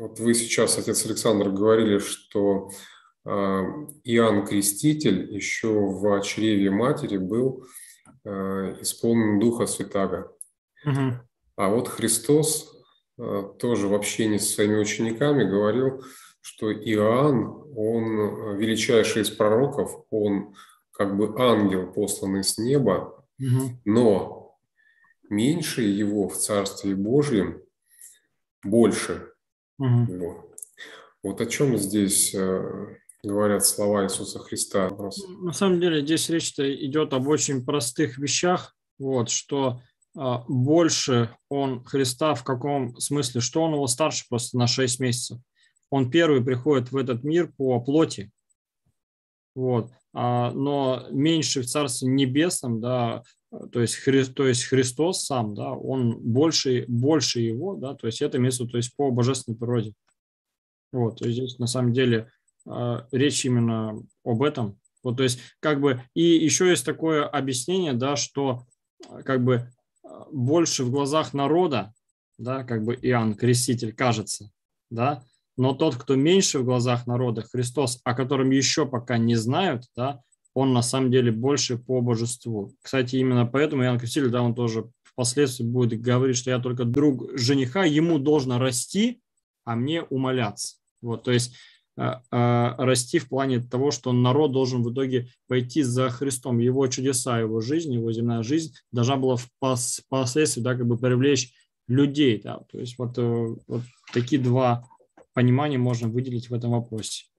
Вот вы сейчас, отец Александр, говорили, что а, Иоанн Креститель еще в чреве матери был а, исполнен Духа Святаго. Угу. А вот Христос а, тоже в общении со своими учениками говорил, что Иоанн, он величайший из пророков, он как бы ангел, посланный с неба, угу. но меньше его в Царстве Божьем больше угу. его. Вот о чем здесь э, говорят слова Иисуса Христа. На самом деле здесь речь-то идет об очень простых вещах, вот, что а, больше он Христа в каком смысле, что он его старше просто на 6 месяцев. Он первый приходит в этот мир по плоти, вот, но меньше в Царстве Небесном, да, то есть, Хри, то есть Христос сам, да, он больше, больше его, да, то есть это место, то есть по божественной природе. Вот, то есть здесь на самом деле а, речь именно об этом. Вот, то есть, как бы, и еще есть такое объяснение, да, что а, как бы а, больше в глазах народа, да, как бы Иоанн Креститель кажется, да, но тот, кто меньше в глазах народа, Христос, о котором еще пока не знают, да, он на самом деле больше по божеству. Кстати, именно поэтому Иоанн Креститель, да, он тоже впоследствии будет говорить, что я только друг жениха, ему должно расти, а мне умоляться. Вот, то есть а, а, расти в плане того, что народ должен в итоге пойти за Христом. Его чудеса, его жизнь, его земная жизнь должна была впоследствии да, как бы привлечь людей. Да. То есть вот, э, вот такие два понимания можно выделить в этом вопросе.